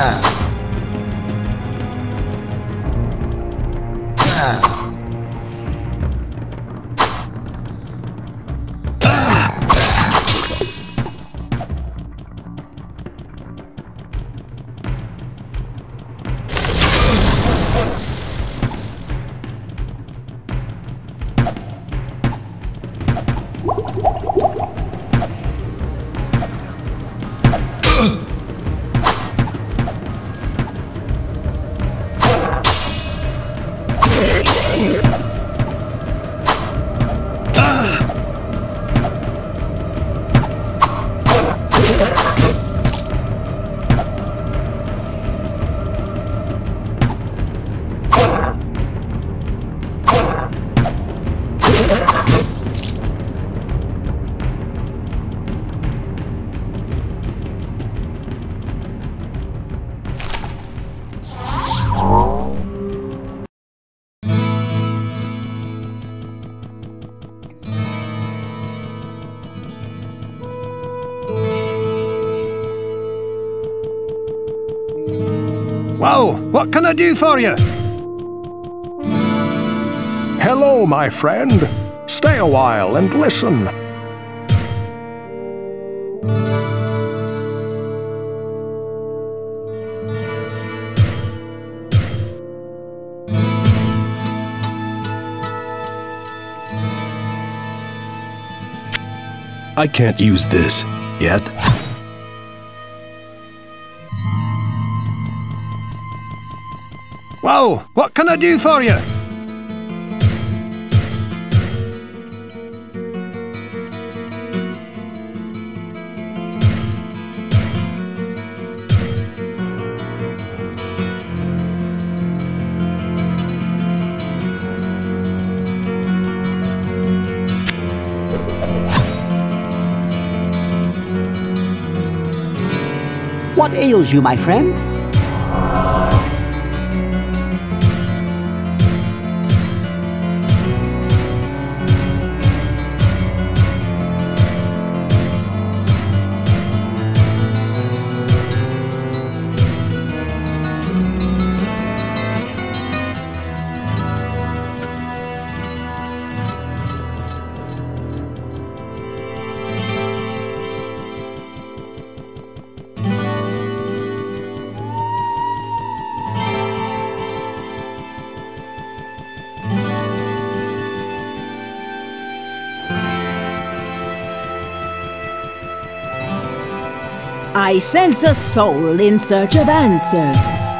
Well, what can I do for you? Hello, my friend. Stay a while and listen. I can't use this yet. Well, what can I do for you? What ails you, my friend? I sense a soul in search of answers.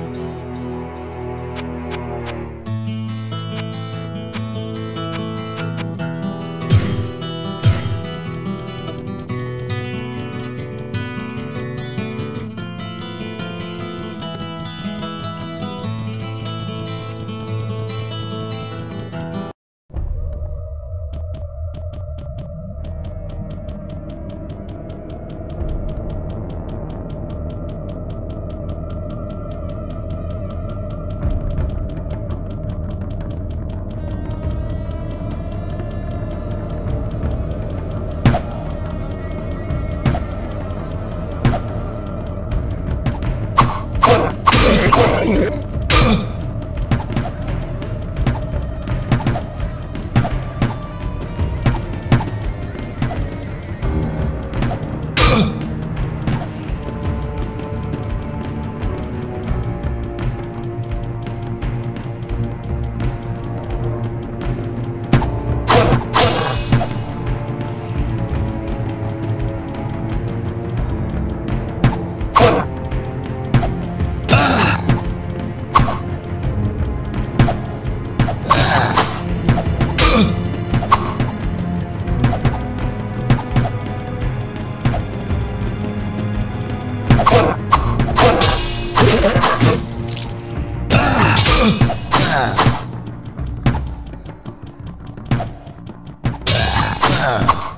I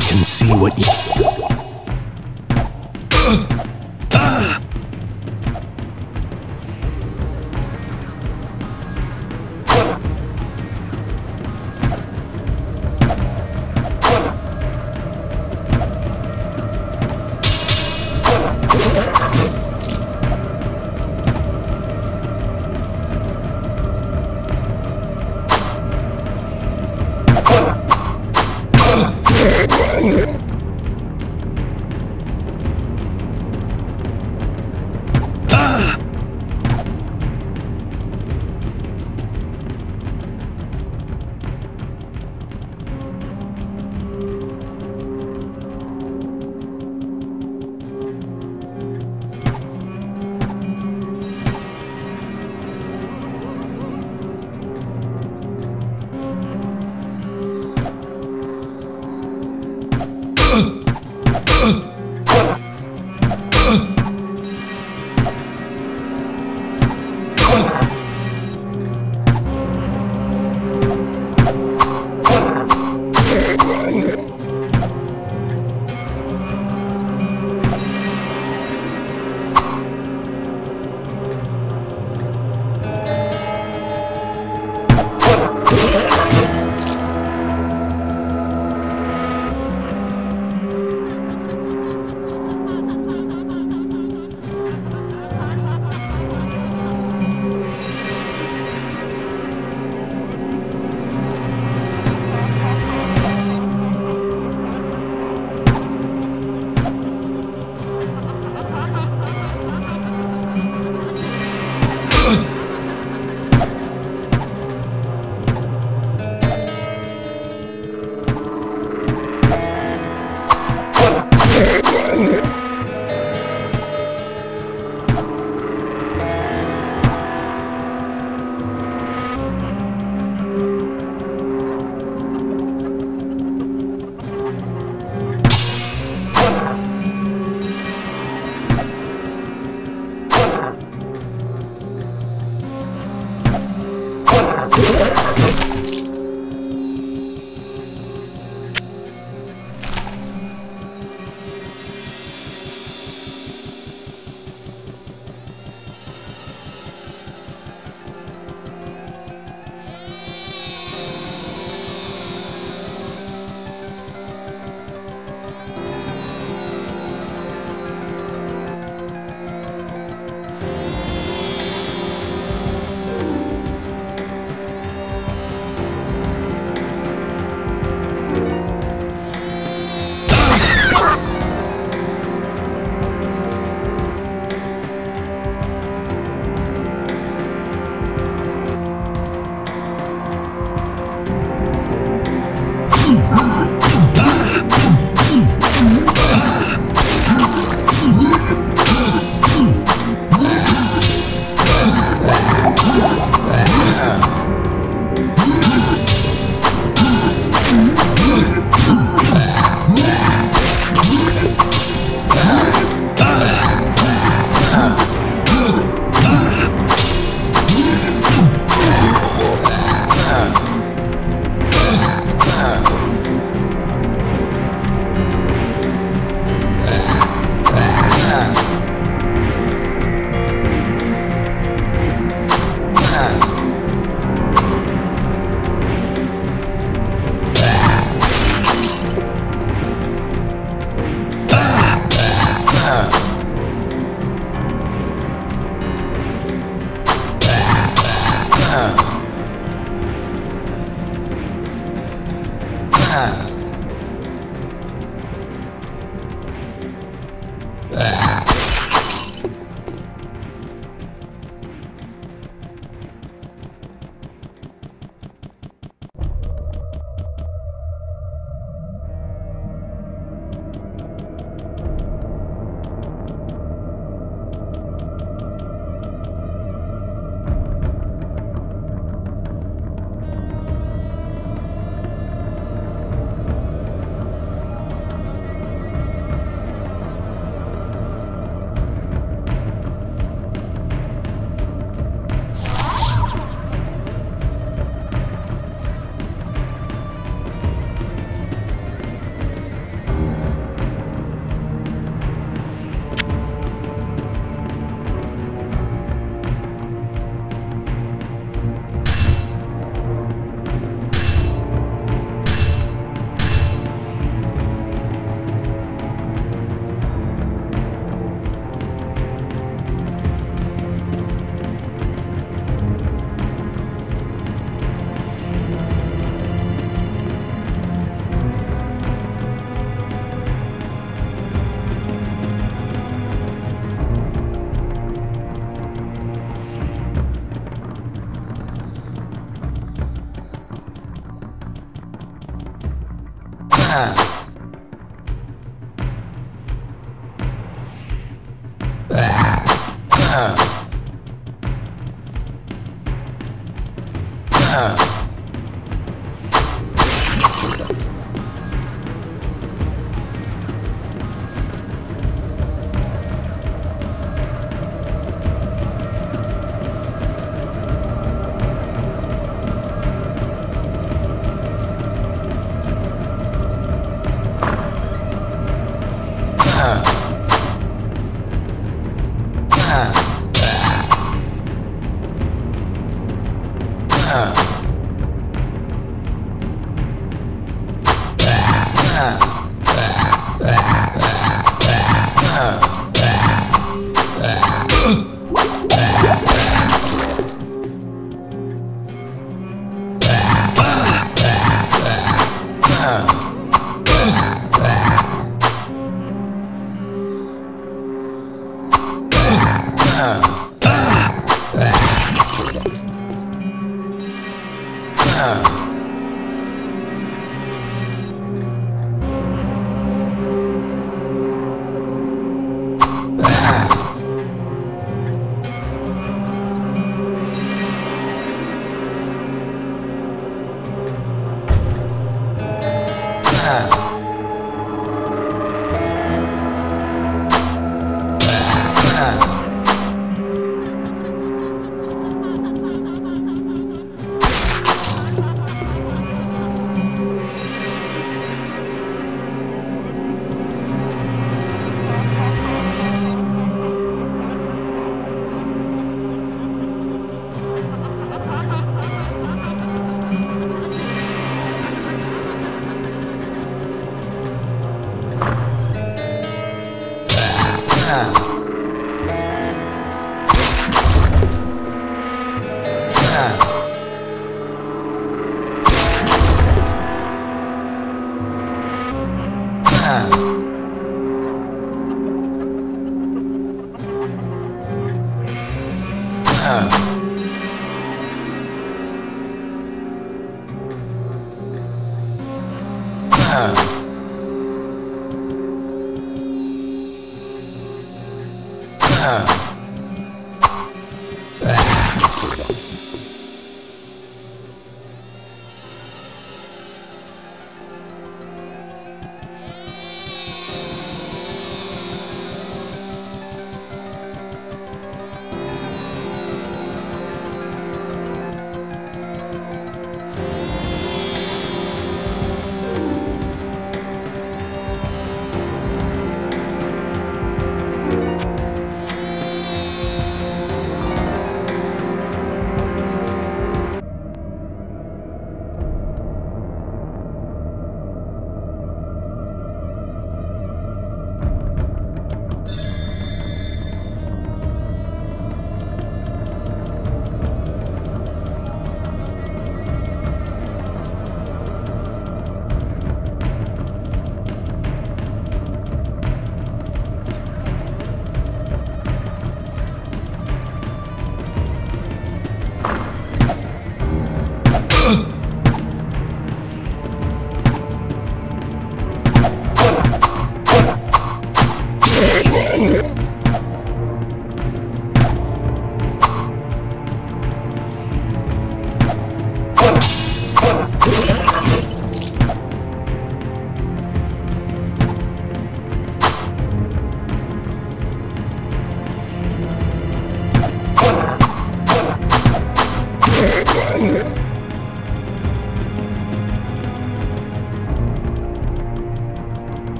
can see what you...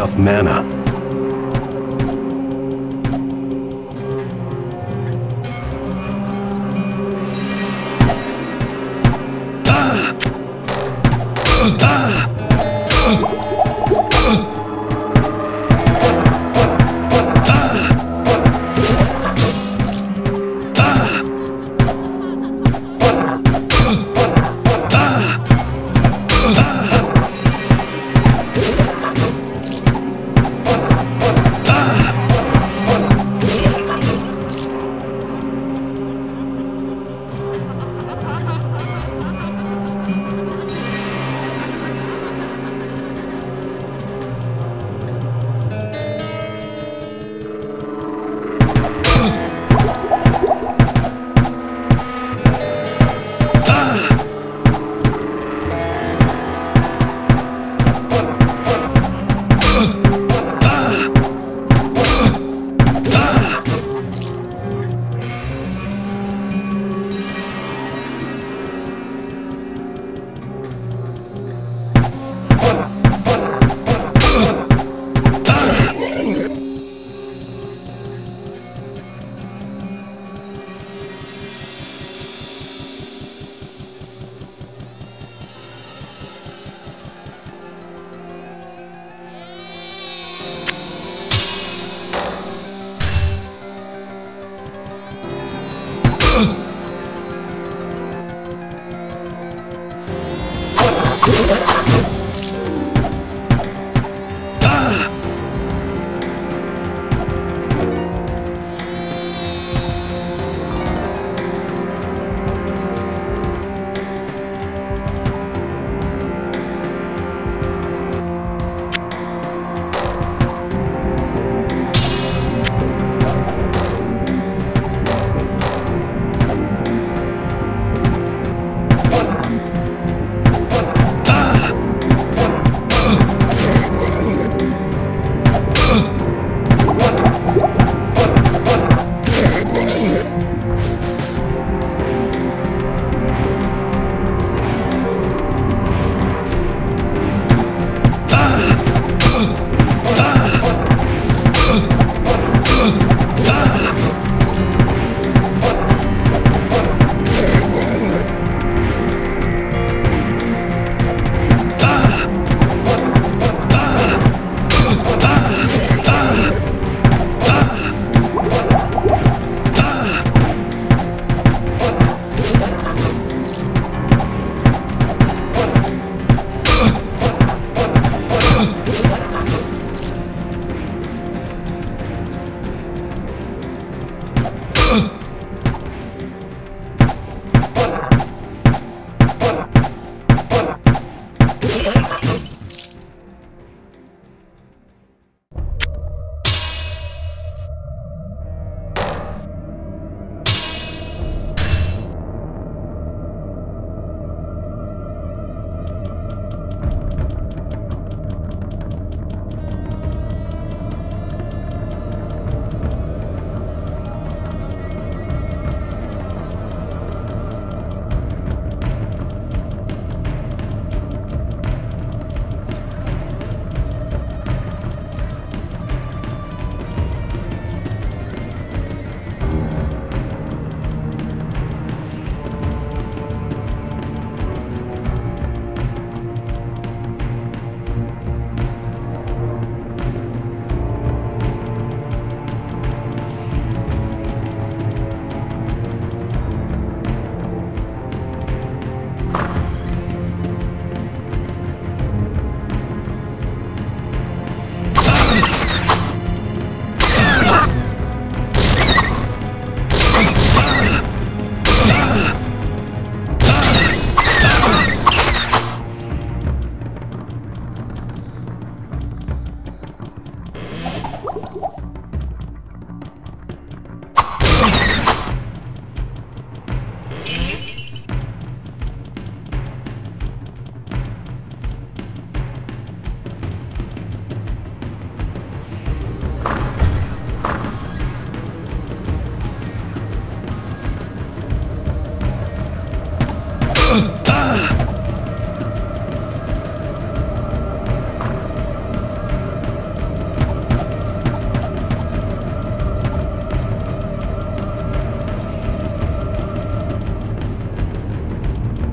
enough mana.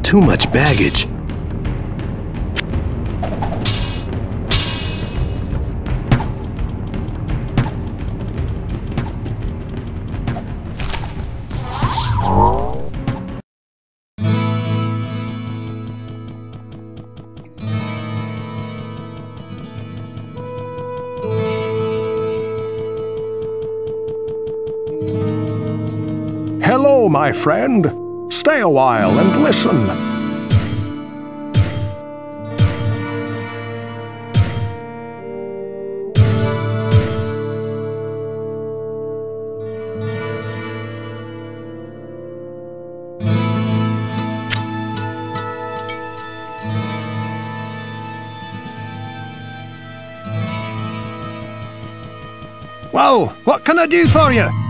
Too much baggage. My friend. Stay a while and listen. Whoa! What can I do for you?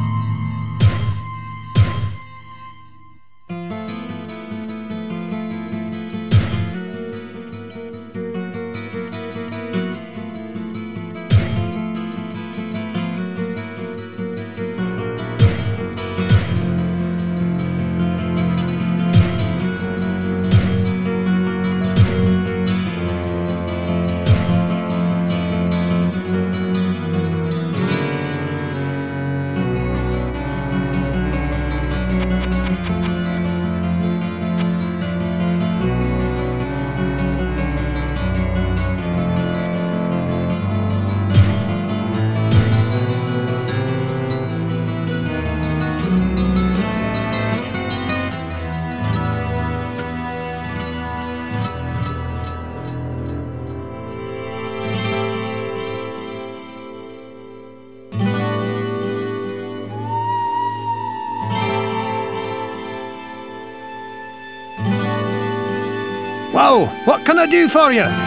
Whoa! What can I do for you?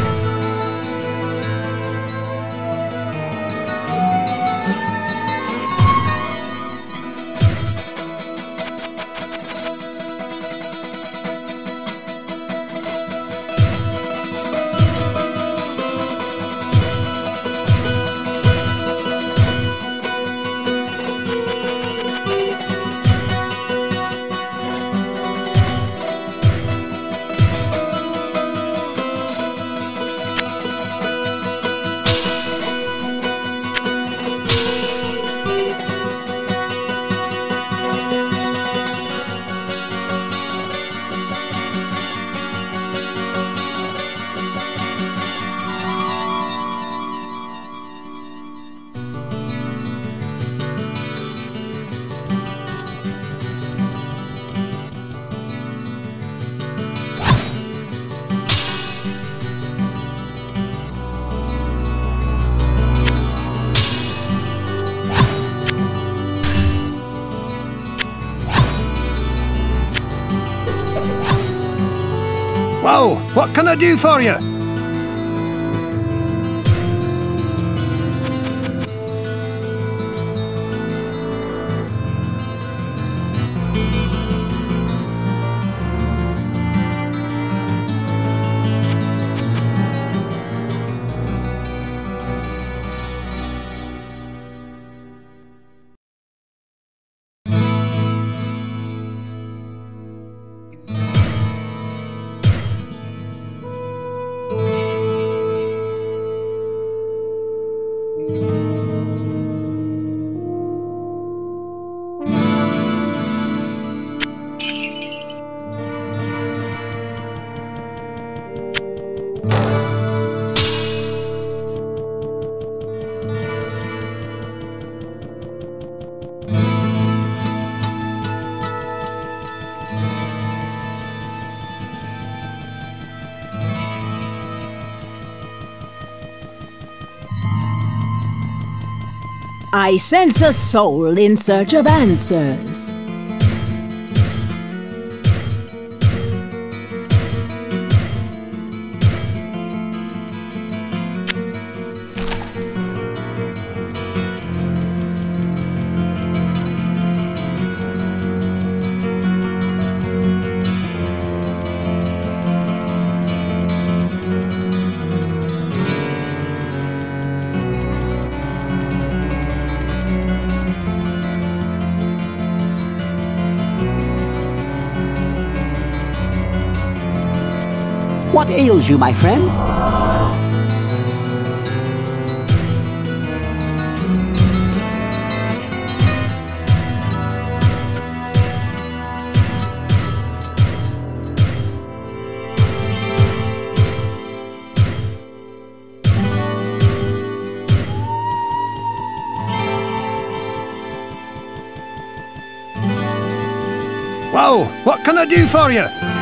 I do for you? I sense a soul in search of answers. What ails you, my friend? Whoa! What can I do for you?